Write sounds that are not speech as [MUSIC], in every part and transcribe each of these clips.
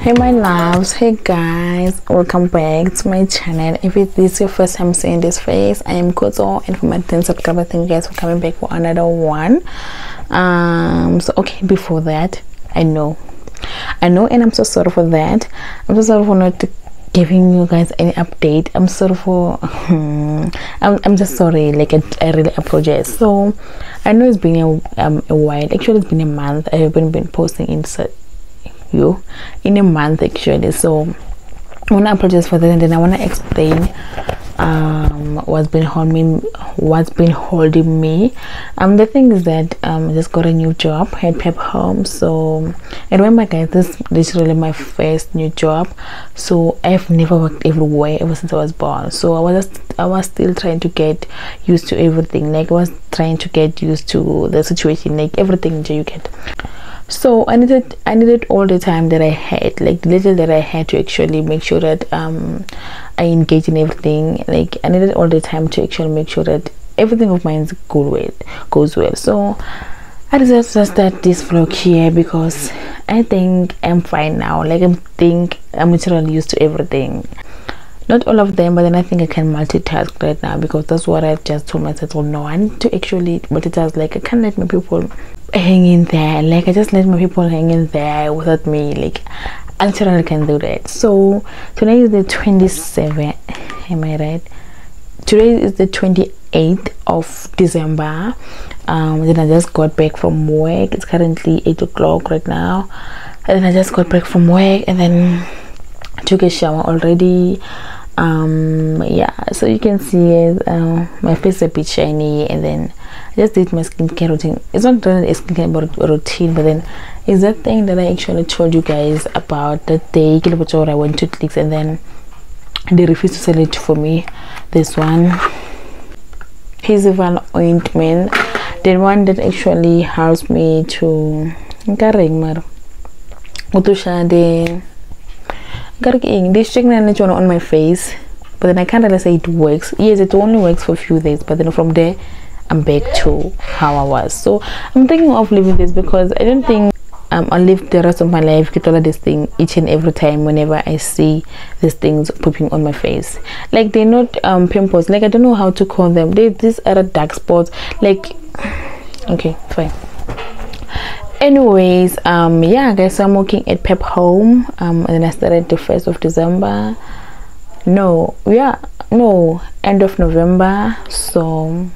hey my loves. Hey guys. Welcome back to my channel. If it is your first time seeing this face i am Khutso and for my 10 subscribers thank you guys for coming back for another one. Um so okay before that i know. I know and i'm so sorry for that. I'm so sorry for not giving you guys any update. I'm sorry for [LAUGHS] I'm, I'm just sorry like I, I really apologize. So i know it's been a, um, a while. Actually it's been a month. I haven't been posting in you in a month actually. So when I apologize for that and then I want to explain um, what's been holding what's been holding me. Um the thing is that um I just got a new job at pep home. So and remember guys this, is really my first new job. So i've never worked everywhere ever since i was born. So i was just, i was still trying to get used to everything. Like i was trying to get used to the situation. Like everything you get so i needed i needed all the time that i had like the little that i had to actually make sure that um i engage in everything. Like i needed all the time to actually make sure that everything of mine goes well goes well. So i decided to start this vlog here because i think i'm fine now. Like i think i'm literally used to everything. Not all of them but then i think i can multitask right now because that's what i just told myself well no i need to actually multitask. Like i can't let my people hang in there. Like i just let my people hang in there without me like I literally can do that. So today is the 27th am i right? Today is the 28th of december. Um then i just got back from work. It's currently 8 o'clock right now. And then i just got back from work and then took a shower already um yeah so you can see uh, my face is a bit shiny and then I just did my skincare routine. It's not really a skincare routine but then it's that thing that I actually told you guys about that day I went to clicks and then they refused to sell it for me this one. Hazelvan ointment the one that actually helps me to the this chicken and on my face but then I can't really say it works. Yes it only works for a few days but then from there I'm back to how I was. So I'm thinking of leaving this because I don't think um, I'll live the rest of my life get all of this thing each and every time whenever I see these things popping on my face. Like they're not um, pimples. Like I don't know how to call them. They these are dark spots. Like [SIGHS] okay fine anyways um yeah guys so i'm working at pep home um and i started the first of december. No yeah no end of november. So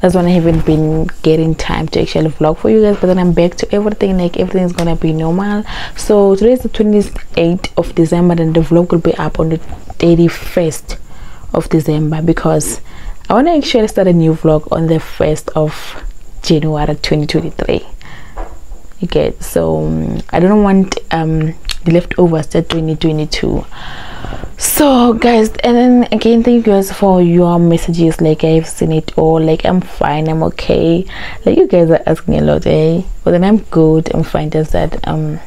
that's when i haven't been getting time to actually vlog for you guys but then i'm back to everything like everything's gonna be normal. So today is the 28th of december and the vlog will be up on the 31st of december because i want to actually start a new vlog on the 1st of january 2023 you get so um, i don't want um the leftovers that 2022 so guys and then again thank you guys for your messages like i've seen it all. Like i'm fine i'm okay. Like you guys are asking a lot eh? But then i'm good. I'm fine. Just that um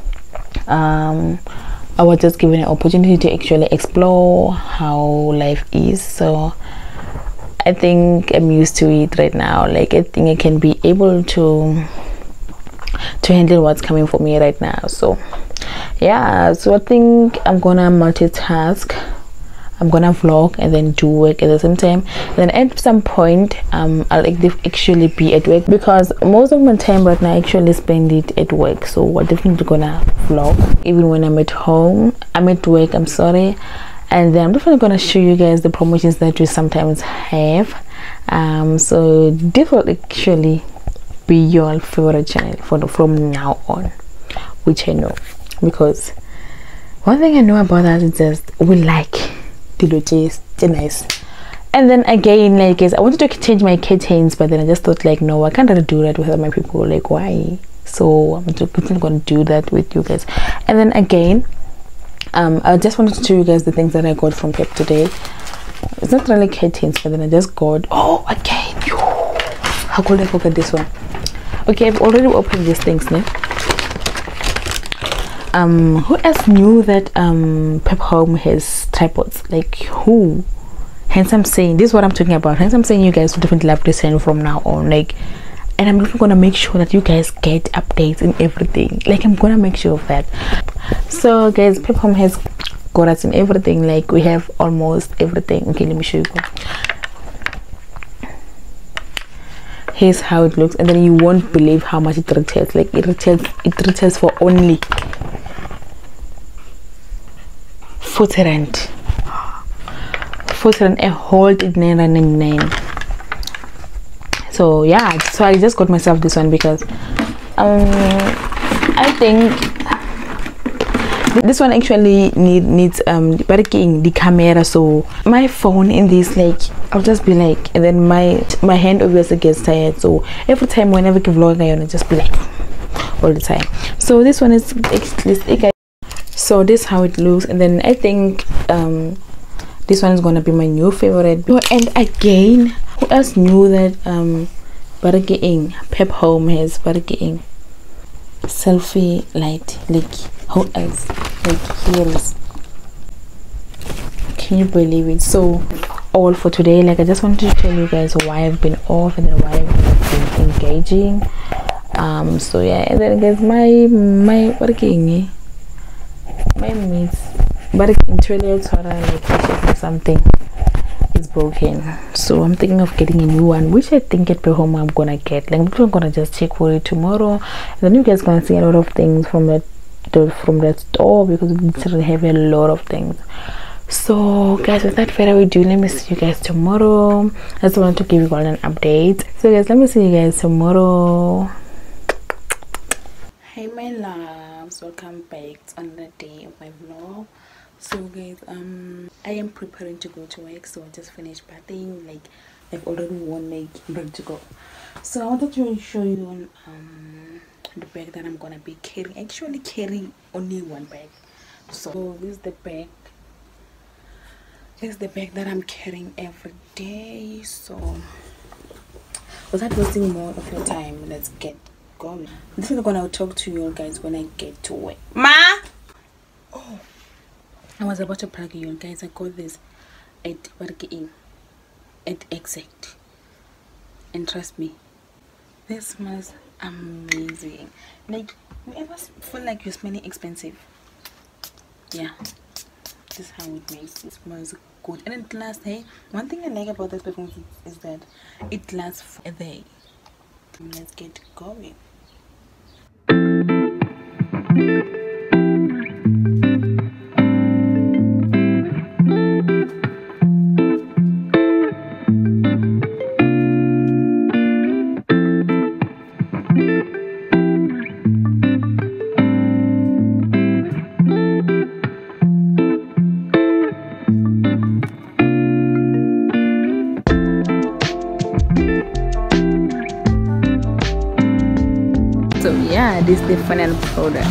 um i was just given an opportunity to actually explore how life is. So i think i'm used to it right now. Like i think i can be able to to handle what's coming for me right now. So yeah so i think i'm gonna multitask. I'm gonna vlog and then do work at the same time. Then at some point um i'll actually be at work because most of my time right now i actually spend it at work. So we're definitely gonna vlog. Even when i'm at home i'm at work i'm sorry. And then i'm definitely gonna show you guys the promotions that we sometimes have. Um so this will actually be your favorite channel for from now on which i know. Because one thing i know about us is just we like the logistics nice and then again like i wanted to change my curtains but then i just thought like no i can't really do that with my people. Like why? So i'm just gonna do that with you guys. And then again um i just wanted to show you guys the things that i got from pep today. It's not really curtains but then i just got oh again how could i forget this one okay i've already opened these things now um who else knew that um pep home has tripods? Like who? Hence i'm saying this is what i'm talking about. Hence i'm saying you guys will definitely have to send from now on like and i'm gonna make sure that you guys get updates and everything. Like i'm gonna make sure of that. So guys pep home has got us in everything. Like we have almost everything. Okay let me show you here's how it looks and then you won't believe how much it retails. Like it retails it retails for only 40 rand. 40 rand a whole 999 so yeah so i just got myself this one because um i think this one actually need needs um barking the camera so my phone in this like i'll just be like and then my my hand obviously gets tired so every time whenever i vlog i just be like all the time. So this one is so this how it looks and then i think um this one is gonna be my new favorite. And again who else knew that um barking pep home has barking selfie light like who else like heels can you believe it? So all for today like i just wanted to tell you guys why i've been off and then why i've been engaging. Um so yeah and then guys my my working my meets but in toilet like something is broken. So i'm thinking of getting a new one which i think at home i'm gonna get. Like i'm gonna just check for it tomorrow. And then you guys gonna see a lot of things from that from that store because we literally have a lot of things. So guys without further ado let me see you guys tomorrow. I just wanted to give you all an update. So guys let me see you guys tomorrow. Hey my loves welcome back to another day of my vlog. So guys um i am preparing to go to work so i just finished bathing like i've already worn like ready to go. So i wanted to show you um the bag that i'm gonna be carrying. Actually carry only one bag. So this is the bag. This is the bag that i'm carrying every day. So without wasting more of your time let's get going. This is gonna talk to you guys when i get to work. Ma! Oh i was about to plug you guys. I got this at working at exact. And trust me this smells amazing. Like you ever feel like you're smelling expensive? Yeah. This is how it makes it smells good. And it lasts hey one thing i like about this perfume is, that it lasts for a day let's get going final product.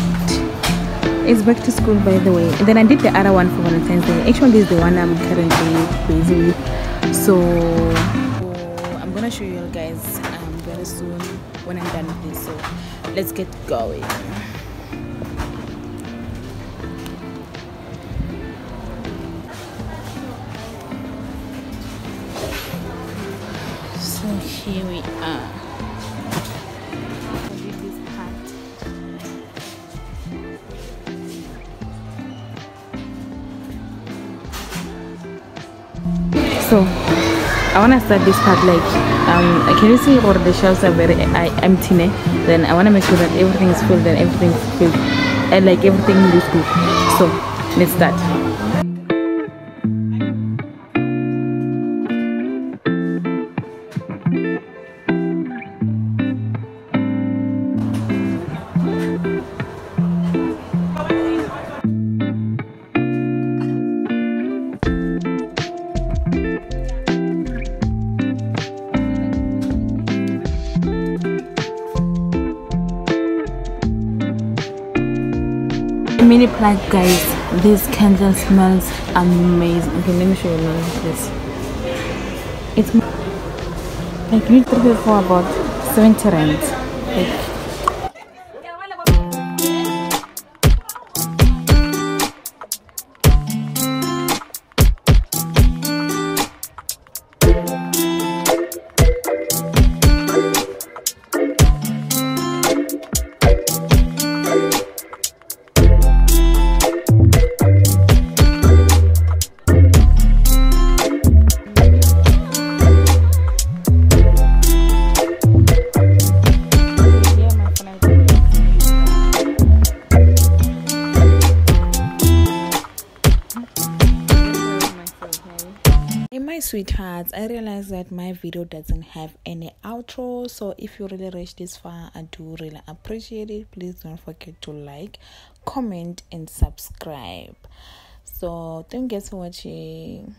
It's back to school by the way. And then i did the other one for valentine's day. Actually this is the one i'm currently busy with. So i'm gonna show you guys um, very soon when i'm done with this. So let's get going. So here we are I want to start this part like um can you see or the shelves are very uh, empty ne? then I want to make sure that everything is filled and everything is filled. And like everything looks good. So let's start plug guys this candle smells amazing. Okay let me show you this it's like you to for about 70 rand. Like sweethearts. I realize that my video doesn't have any outro so if you really reached this far i do really appreciate it. Please don't forget to like comment and subscribe. So thank you guys for watching